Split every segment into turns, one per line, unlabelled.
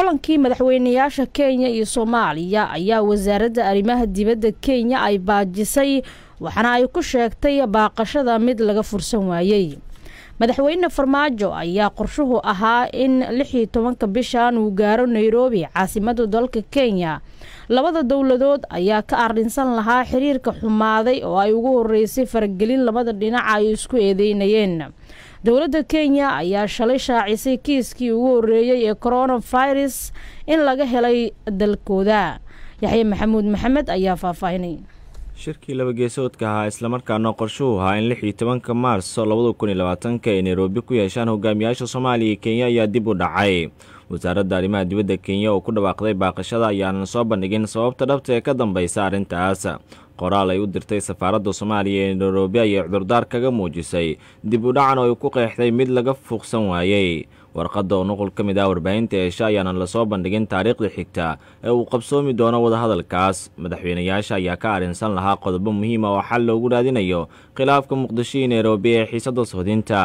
kulankii madaxweynayaasha kenya iyo soomaaliya ayaa wasaaradda arrimaha dibadda kenya ay baajisay waxaana ay ku sheegtay baaqashada mid laga fursan waayey. Madaxweyne farmaajo ayaa qorshuhu ahaa in lix iyo tobanka bishan uu gaaro nairobi caasimada dalka kenya. Labada dowladood ayaa ka arrinsan lahaa xiriirka xumaaday oo ay ugu horeysay faragelin labada dhinac ay isku eedeynayeen dowladda kenya ayaa shalay shaacisay kiiskii ugu horeeyey ee coronavirus in laga helay dalkooda. Yaxye maxamuud maxamed ayaa faahfaahinay.
Shirkii laba geesoodka ahaa islamarkaana qorshuhu ahaa in lix iyo tobanka maarso labada kun iyo labaatanka ay nairobi ku yeeshaan hogaamiyaasha soomaaliya iyo kenya ayaa dib u dhacay. Wasaaradda arrimaha dibadda kenya oo ku dhawaaqday baaqashada ayaanan soo bandhigin sababta dhabta ee ka dambaysa arrintaas qoraal ay u dirtay safaaradda soomaaliya ee nairobi ayay cudurdaar kaga muujisay. Dib u dhacan oo ay ku qeexday mid laga fuuqsan waayey warqadda oo nuqul ka mid ah warbaahinta eesha ayaanan la soo bandhigin taariikhda xigta ee uu qabsoomi doono wadahadalkaas. Madaxweynayaasha ayaa ka arrinsan lahaa qodobo muhiima oo xal loogu raadinayo khilaafka muqdisho iyo nairobi ee xiisadda sohdinta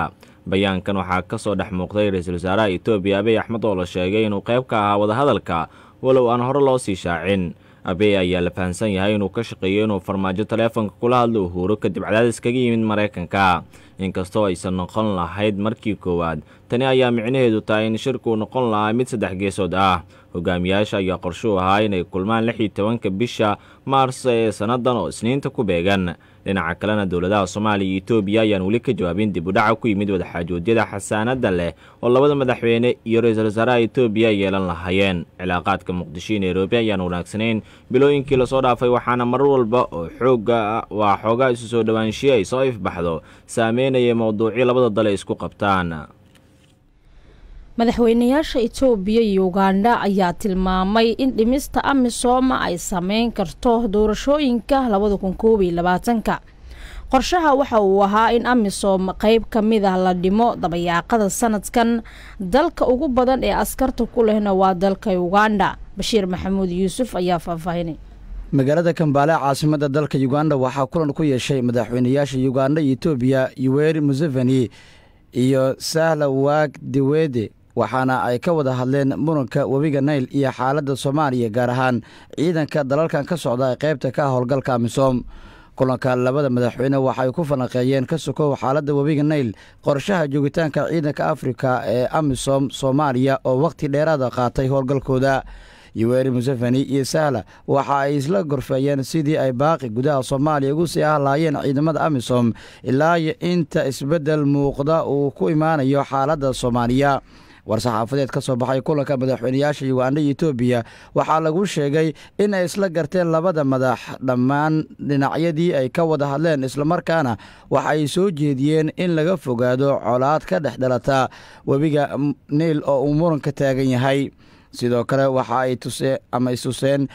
bayaankan waxaa ka soo dhex muuqday ra'iisul wasaaraha etoobiya abiy axmed oo la sheegay inuu qayb ka ahaa wadahadalka walow aan hore loo sii shaacin abiy ayaa la fahamsan yahay inuu ka shaqeeyo inuu farmaajo taleefonka kula hadlo uhuuro kadib cadaadis kaga yimid maraykanka. Inkastoo aysan noqon lahayd markii koowaad tani ayaa micnaheedu tahay in shirkuu noqon lahaa mid saddex geesood ah. Hogaamiyaasha ayaa qorshuu ahaa inay kulmaan lix iyo tobanka bisha maarso ee sannadan oo isniinta ku beegan dhinaca kalena dowladaha soomaaliya iyo etoobiya ayaan weli ka jawaabin dib u dhaca ku yimid wadaxaajoodyada xasaanadda leh oo labada madaxweyne iyo ra'iisul wasaaraha etoobiya yeelan lahaayeen. Cilaaqaadka muqdisho iyo nairobi ayaan wanaagsanayn bilooyinkii la soo dhaafay waxaana mar walba oo xooga waa xoogaa isu soo dhowaanshiye ay soo ifbaxdo saameynaya mowduucyo labada dal ay isku qabtaan
madaxweynayaasha etoobiya iyo ugandha ayaa tilmaamay in dhimista amisooma ay sameyn karto doorashooyinka labada qorshaha waxa uu ahaa in amisom qeyb ka mid ah la dhimo dabayaaqada sanadkan dalka ugu badan ee askarta ku lehna waa dalka ugandha bashiir maxamuud yuusuf ayaa faahfaahinay
magaalada kambaale caasimada dalka uganda waxaa kulan ku yeeshay madaxweynayaasha uganda iyo etoobiya yuweri museveni iyo sahla waag dewede waxaana ay ka wada hadleen muranka webiga nayl iyo xaaladda soomaaliya gaar ahaan ciidanka dalalkan ka socda ee qaybta ka ah howlgalka amisom. Kulanka labada madaxweyne waxay ku falanqeeyeen ka sokow xaaladda webiga nayl qorshaha joogitaanka ciidanka afrika ee amisom soomaaliya oo wakhti dheeraada qaatay howlgalkooda. Yuweri museveni iyo sahla waxa ay isla gorfeeyeen sidii ay baaqi gudaha soomaaliya ugu sii ahlaayeen ciidamada amisom ilaa iyo inta isbeddel muuqda uu ku imaanayo xaaladda soomaaliya war-saxaafadeed ka soo baxay kulanka madaxweynayaasha uganda iyo etoobiya waxaa lagu sheegay in ay isla garteen labada madax dhammaan dhinacyadii ay ka wada hadleen islamarkaana waxa soo jeediyeen in laga fogaado colaad ka dhex dhalata webiga niil oo uu muranka taagan yahay. Sidoo kale waxa ay tuse ama istuseen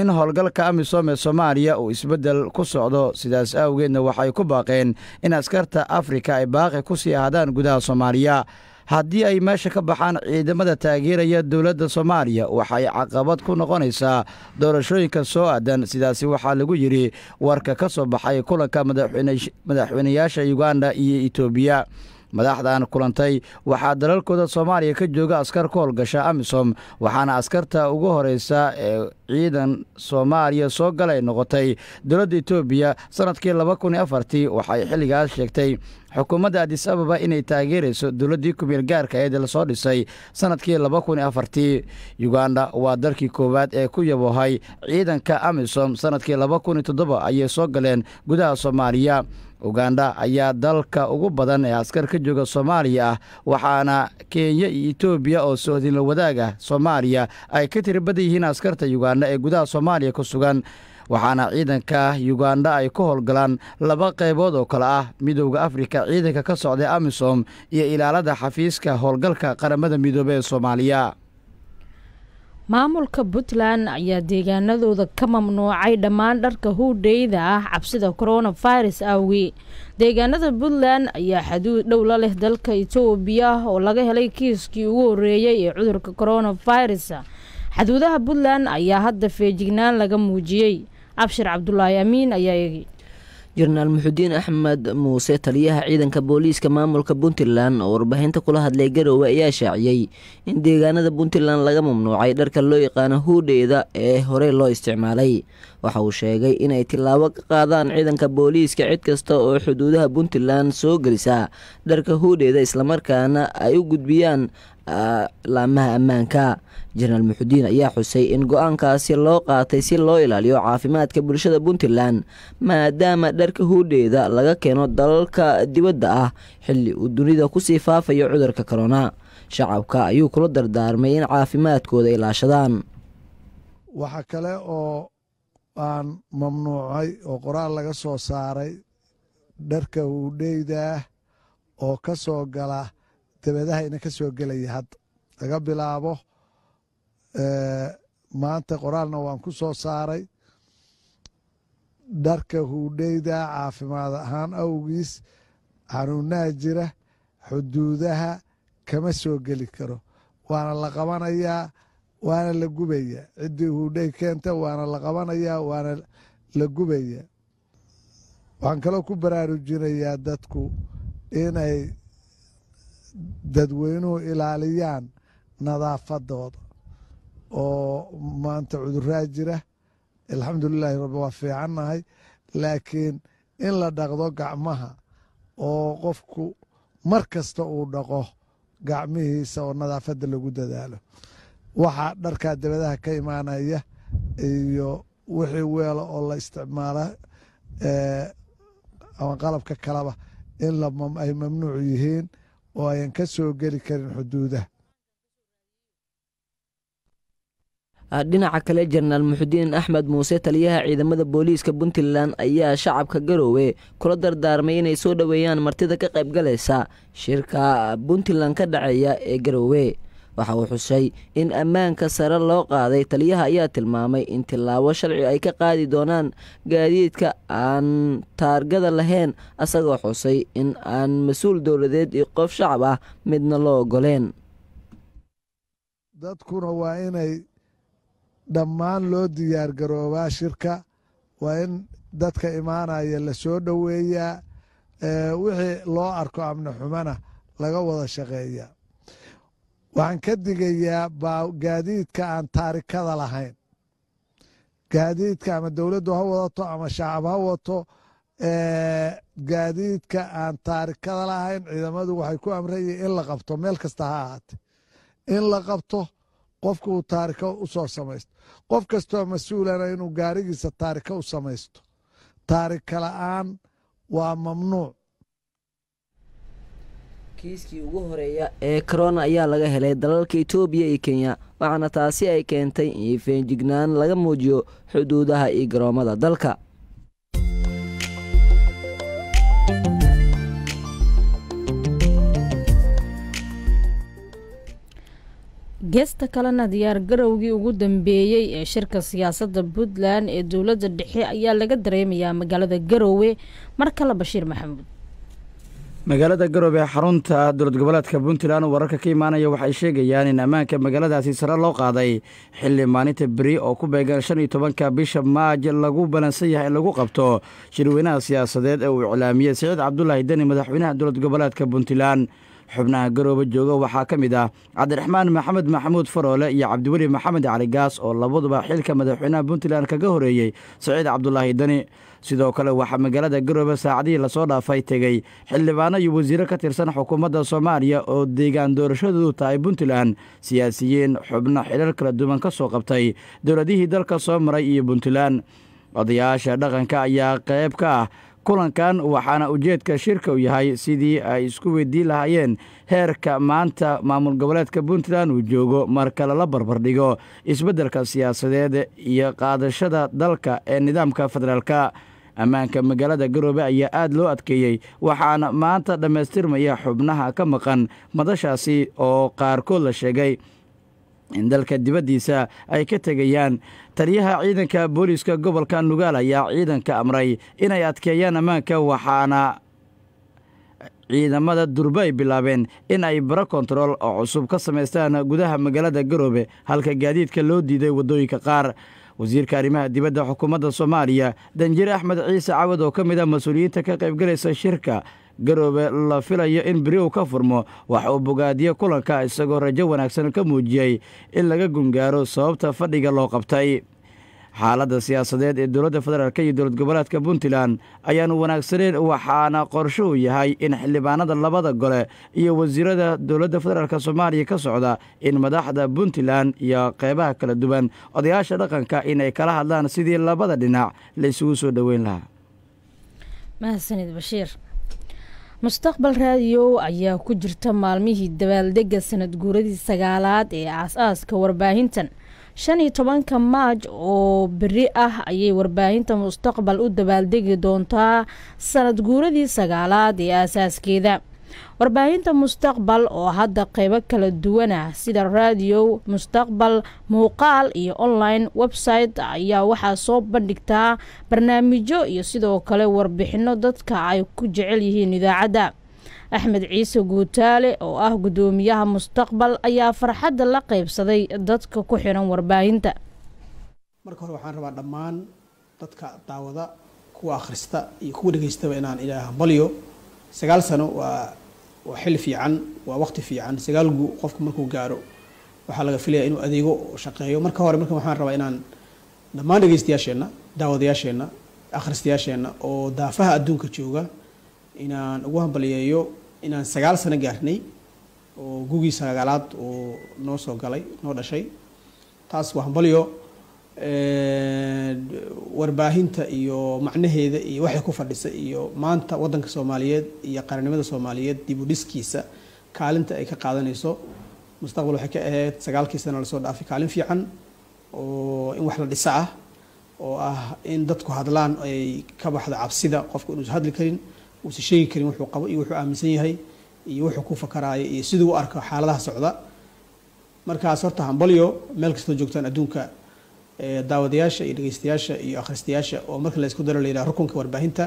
in howlgalka amisom ee soomaaliya uu isbeddel ku socdo. Sidaas awgeedna waxay ku baaqeen in askarta afrika ay baaqi ku sii ahaadaan gudaha soomaaliya haddii ay meesha ka baxaan ciidamada taageeraya dowladda soomaaliya waxay caqabad ku noqonaysaa doorashooyinka soo aadan. Sidaasi waxaa lagu yidhi warka ka soo baxay kulanka madaxweynayaasha uganda iyo etoobiya madaxdan kulantay. Waxaa dalalkooda soomaaliya ka jooga askar ku howlgasha amisom waxaana askarta ugu horeysa ee ciidan soomaaliya soo galay noqotay. Dowladda etoobiya sannadkii laba kun iyo afartii waxay xilligaas sheegtay xukuumadda adis ababa inay taageerayso dowladdii kumeel gaarka eed la soo dhisay sannadkii laba kun iyo afartii. Uganda waa dalkii koowaad ee ku yaboohay ciidanka amisom sannadkii laba kun toddoba ayay soo galeen gudaha soomaaliya uganda ayaa dalka ugu badan ee askar ka jooga soomaaliya ah waxaana kenya iyo etoobiya oo sohdinla wadaag ah soomaaliya ay ka tiri badan yihiin askarta uganda ee gudaha soomaaliya ku sugan waxaana ciidanka uganda ay ku howlgalaan laba qaybood oo kale ah midowda afrika ciidanka ka socday amisom iyo ilaalada xafiiska howlgalka qaramada midoobey ee soomaaliya
maamulka puntland ayaa deegaanadooda ka mamnuucay dhammaan dharka huudheyda ah cabsida coronavirus awgii deegaanada puntland ayaa xaduud dhow la leh dalka etoobiya oo laga helay kiiskii ugu horeeyey ee cudurka coronavirus. Xaduudaha puntland ayaa hadda feejignaan laga muujiyey cabshir cabdulaahi amiin ayaa
jenaraal muxudiin axmed muuse taliyaha ciidanka booliiska maamulka puntland oo warbaahinta kula hadlay garowe ayaa shaaciyey in deegaanada puntland laga mamnuucay dharka loo yaqaano huudheeda ee horey loo isticmaalay. Waxa uu sheegay inay tilaabo ka qaadaan ciidanka booliiska cid kasta oo xuduudaha puntland soo gelisa dharka huudheeda islamarkaana ay u gudbiyaan laamaha ammaanka. Jenaraal muxudiin ayaa xusay in go'aankaasi loo qaatay si loo ilaaliyo caafimaadka bulshada puntland maadaama dharka huudheeda laga keeno dalalka dibadda ah xilli uu dunida ku sii faafayo cudurka korona shacabka ayuu kula dardaarmay in caafimaadkooda ilaashadaan.
Waxa kale oo aan mamnuucay oo qoraal laga soo saaray dharka huudheydaah oo ka soo gala dabadaha ina ka soo gelaya hadda laga bilaabo maanta qoraalna waan ku soo saaray. Dharka huudheyda caafimaad ahaan awgiis xanuunaha jira xuduudaha kama soo geli karo. Waana la qabanayaa waana la gubayaa. Ciddii huudhey keenta waana la qabanayaa waana la gubayaa. Waxaan kaloo ku baraarujinayaa dadku inay dadweynuhu ilaaliyaan nadaafadooda oo maanta cuduraa jira alxamdulilaahi rabbi waa fiicannahay. Laakiin in la dhaqdo gacmaha oo qofku mar kasta uu dhaqo gacmihiisa oo nadaafadda lagu dadaalo. Waxaa dharkaa dabadaha ka imaanaya iyo wixii weela oo la isticmaala ama qalabka kaleba in ay mamnuuc yihiin oo ayan ka soo geli karin xuduudaha.
Dhinaca kale jenaraal muxudiin axmed muuse taliyaha ciidamada booliiska puntland ayaa shacabka garoowe kula dardaarmay inay soo dhoweeyaan martida ka qayb galaysa shirka puntland ka dhaceeya ee garoowe waxa uu xusay in ammaanka sare loo qaaday. Taliyaha ayaa tilmaamay in tilaabo sharci ay ka qaadi doonaan gaadiidka aan taargada lahayn asagoo xusay in aan mas'uul dowladeed iyo qof shacab ah midna loo ogoleen.
Dadkuna waa inay dhammaan loo diyaar garoobaa shirka. Waa in dadka imaanaya la soo dhoweeyaa wixii loo arko amni xumana laga wada shaqeeyaa waxaan ka digayaa gaadiidka aan taarikada lahayn. Gaadiidka ama dowladdu ha wadato ama shacab ha wato gaadiidka aan taarikada lahayn ciidamadu waxay ku amrayiin in la qabto meel kasta ha ahaate in la qabto qofka uu taariko u soo samaysto. Qof kastoo mas'uulana inuu gaarigiisa taariko u samaysto. Taarika la'aan waa mamnuuc
kiiskii ugu horreeya ee korona ayaa laga helay dalalka itoobiya iyo kenya waxaana taasi ay keentay in feenjignaan laga muujiyo xuduudaha iyo garoomada dalka.
Geesta kalena diyaar garowgii ugu dambeeyey ee shirka siyaasadda puntland ee dowladda dhexe ayaa laga dareemayaa magaalada garoowe mar kale bashiir maxamuud
magaalada garoobe xarunta dowlad goboleedka puntland wararka ka imaanaya waxay sheegayaan in ammaanka magaaladaasi sare loo qaaday xilli maalinta beri oo ku beegan shan iyo tobanka bisha maaj lagu balansan yahay in lagu qabto shirweynaha siyaasadeed ee uu iclaamiyey siciid cabdulaahi deni madaxweynaha dowlad goboleedka puntland xubnaha garoobe jooga. Waxaa ka mid ah cabdiraxmaan maxamed maxamuud faroole iyo cabdiweli maxamed cali gaas oo labaduba xilka madaxweynaha puntland kaga horeeyey siciid cabdulaahi deni sidoo kale waxaa magaalada garoobe saacadihii la soo dhaafay tegey xildhibaano iyo wasiiro ka tirsan xukuumadda soomaaliya oo deegaan doorashadoodu tahay puntland. Siyaasiyiin xubno xilal kala duwan ka soo qabtay dowladihii dalka soo maray iyo puntland. Odayaasha dhaqanka ayaa qayb ka ah kulankan waxaana ujeedka shirka u yahay sidii ay isku weydiin lahaayeen. Heerka maanta maamul goboleedka puntland uu joogo marka lala barbardhigo isbeddelka siyaasadeed iyo qaadashada dalka ee nidaamka federaalka. Ammaanka magaalada garoobe ayaa aad loo adkeeyey waxaana maanta dhammaystirmaya xubnaha ka maqan madashaasi oo qaarkood la sheegay in dalka dibaddiisa ay ka tegayaan taliyaha ciidanka booliiska gobolka nugaal ayaa ciidanka amray inay adkeeyaan ammaanka waxaana ciidamada durbe ay bilaabeen in ay baro kontarool oo cusub ka samaystaan gudaha magaalada garoobe halka gaadiidka loo diiday waddooyinka qaar wasiirka arrimaha dibadda xukuumadda soomaaliya danjire axmed ciise cawad oo ka mid ah mas'uuliyiinta ka qaybgalaysa shirka garoobe la filayo in beri uu ka furmo waxa uu bogaadiye kulanka isagoo rajo wanaagsan ka muujiyey in laga gungaaro sababta fadhiga loo qabtay xaaladda siyaasadeed ee dowladda federaalk iyo dowlad goboleedka puntland ayaanu wanaagsaneyn waxaana qorsho uu yahay in xildhibaanada labada gole iyo wasiirada dowladda federaalk soomaaliya ka socda in madaxda puntland iyo qeybaha kala duwan odayaasha dhaqanka inay kala hadlaan sidii labada dhinac la isugu soo dhoweyn lahaa.
Mahadsanid bashiir. Mustaqbal raadiyo ayaa ku jirta maalmihii dabaaldega sanad guuradii sagaalaad ee aas-aaska warbaahintan shan iyo tobanka maaj oo beri ah ayay warbaahinta mustaqbal u dabaaldegi doontaa sanad guuradii sagaalaad ee aasaaskeeda warbaahinta mustaqbal oo hadda qeybo kala duwan ah sida raadiyo mustaqbal muuqaal iyo online website ayaa waxaa soo bandhigtaa barnaamijyo iyo sidoo kale warbixino dadka ay ku jecel yihiin idaacadda axmed ciise guutaale oo ah guddoomiyaha mustaqbal ayaa farxadda la qeybsaday dadka ku xiran warbaahinta.
Marka hore waxaan rabaa dhammaan dadka daawada kuwa akhrista iyo kuwa dhegeystaba inaan ilaaha balyo sagaal sano waa waa xil fiican waa waqti fiican. Sagaal gu qofku markuu gaaro waxaa laga filaya inuu adeego shaqeeyo. Marka hore marka waxaan rabaa inaan dhammaan dhegeystayaasheenna daawadayaasheenna akhristayaasheenna oo daafaha adduunka jooga inaan ugu hambaliyeeyo inaan sagaal sano gaarnay oo gugii sagaalaad oo noo soo galay noo dhashay. Taas waa hambalyo warbaahinta iyo macnaheeda iyo waxay ku fadhisa iyo maanta wadanka soomaaliyeed iyo qaranimada soomaaliyeed dib dhiskiisa kaalinta ay ka qaadanayso. Mustaqbal waxay ka ahayd sagaalkii sano la soo dhaafay kaalin fiican oo in wax la dhisa ah oo ah in dadku hadlaan ay ka baxdo cabsida qofku inuusan hadli karin uusan sheegi karin wuxuu qabo iyo wuxuu aaminsan yahay iyo wuxuu ku fakaraayo iyo siduu u arko xaaladaha socda. Markaas horta hambalyo meel kastoo joogtaan adduunka daawadayaasha iyo dhegeystayaasha iyo akhristayaasha oo marka la isku daro la yidhaha rukunka warbaahinta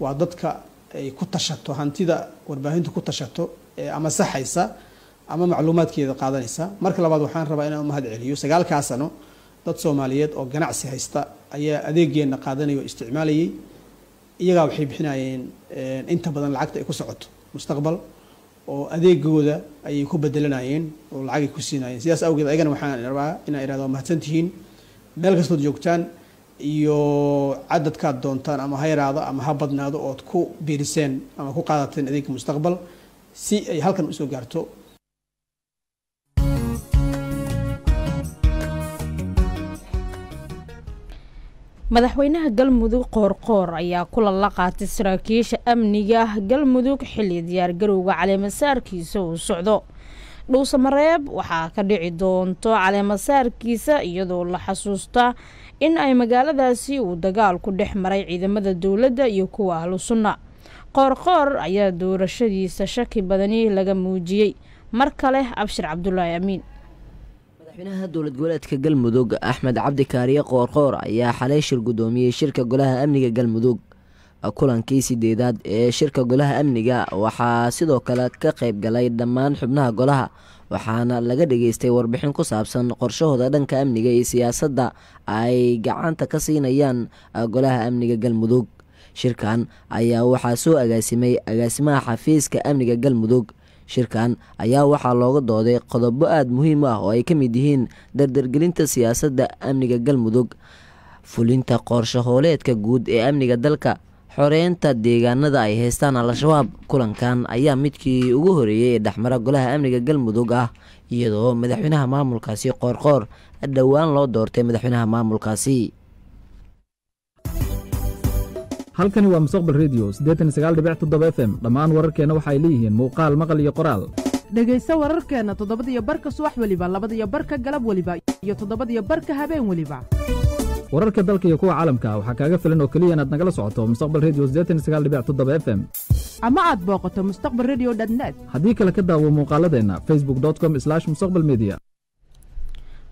waa dadka ay ku tashato hantida warbaahintu ku tashato ama saxaysa ama macluumaadkeeda qaadanaysa. Marka labaad waxaan rabaa inaan umahad celiyo sagaalkaa sano dad soomaaliyeed oo ganacsi haysta ayaa adeegeenna qaadanaya oo isticmaalayay iyagaa waxay bixinayeen inta badan lacagta ay ku socoto mustaqbal oo adeegooda ayay ku bedelanayeen oo lacagay ku siinayeen. Sidaas awgeed ayagana waxaan rabaa inaan irahdo waa mahadsantihiin meel kastood joogtaan iyo cadadkaad doontaan ama ha yaraado ama ha badnaado ood ku biiriseen ama ku qaadateen adeegga mustaqbal si ay halkan u soo gaarto
madaxweynaha galmudug qoorqoor ayaa kulan la qaatay saraakiisha amniga galmudug xilli diyaargarowga caleemasaarkiisa uu socdo. Dhuusamareeb waxaa ka dhici doonto caleemasaarkiisa iyadoo la xasuusta in ay magaaladaasi uu dagaal ku dhex maray ciidamada dowladda iyo kuwa ahlu sunna qoorqoor ayaa doorashadiisa shaki badani laga muujiyey. Mar kale abshir cabdulaahi amiin
madaxweynaha dowlad goboleedka galmudug axmed cabdi kaariye qoorqoor ayaa xalay shir guddoomiyey shirka golaha amniga galmudug. Kulankii sideedaad ee shirka golaha amniga waxaa sidoo kale ka qayb galay dhammaan xubnaha golaha waxaana laga dhageystay warbixin ku saabsan qorshahooda dhanka amniga iyo siyaasadda ay gacanta ka siinayaan golaha amniga galmudug. Shirkan ayaa waxaa soo agaasimay agaasimaha xafiiska amniga galmudug shirkan ayaa waxaa looga dooday qodobo aada muhiim ah oo ay ka mid yihiin dardargelinta siyaasadda amniga galmudug fulinta qorsho hooleedka guud ee amniga dalka xoreynta deegaanada ay haystaan al-shabaab kulankan ayaa midkii ugu horeeyey ee dhexmara golaha amniga galmudug ah iyadoo madaxweynaha maamulkaasi qoorqoor dhowaan loo doortay madaxweynaha maamulkaasi
halkani waa mustaqbal redio f m. Dhammaan wararkeenna waxa ay leeyihiin muuqaal maqal iyo qoraal.
Dhegayso wararkeenna toddobadiyo barka subax weliba labadiyo barka galab weliba iyo toddobadiyo barka habeen weliba.
Wararka dalka iyo kuwa caalamka waxaa kaaga filan oo keliya inaad nagala socoto mustaqbal redio f m.
Ama aad booqato mustaqbal redio net.
Haddii kale ka daawo muuqaaladeenna facebook com mustaqbal media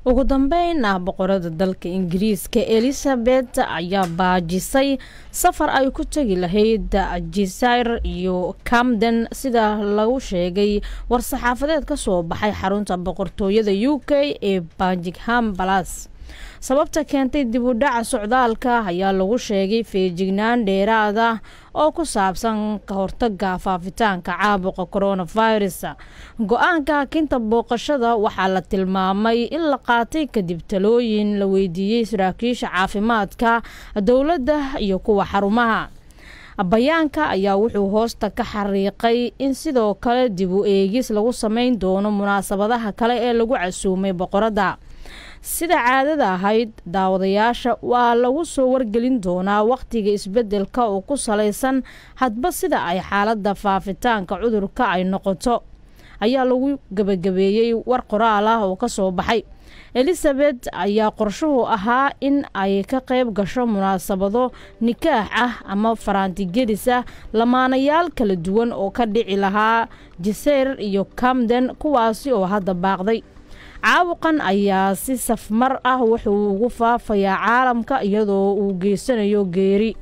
ugu dambeyn ah boqorada dalka ingiriiska elizabeth ayaa baajisay safar ay ku tegi lahayd jisair iyo camden sida lagu sheegay war-saxaafadeed ka soo baxay xarunta boqortooyada u k ee bangingham balas sababta keentay dib u dhaca socdaalka ayaa lagu sheegay feejignaan dheeraad ah oo ku saabsan ka hortaga faafitaanka caabuqa coronavirus go'aanka hakinta booqashada waxaa la tilmaamay in la qaatay kadib talooyin la weydiiyey saraakiisha caafimaadka dowladda iyo kuwa xarumaha. Bayaanka ayaa wuxuu hoosta ka xariiqay in sidoo kale dib u eegis lagu sameyn doono munaasabadaha kale ee lagu casuumay boqoradda sida caadada ahayd daawadayaasha waa lagu soo wargelin doonaa wakhtiga isbeddelka oo ku salaysan hadba sida ay xaaladda faafitaanka cudurka ay noqoto. Ayaa lagu gebagabeeyey war qoraal ah oo ka soo baxay. Elizabeth ayaa qorshuhu ahaa in ay ka qayb gasho munaasabado nikaax ah ama faraantigelis ah lamaanayaal kala duwan oo ka dhici lahaa jiseer iyo camden kuwaasi oo hadda baaqday caabuqan ayaa si safmar ah wuxuu ugu faafayaa caalamka iyadoo uu geysanayo geeri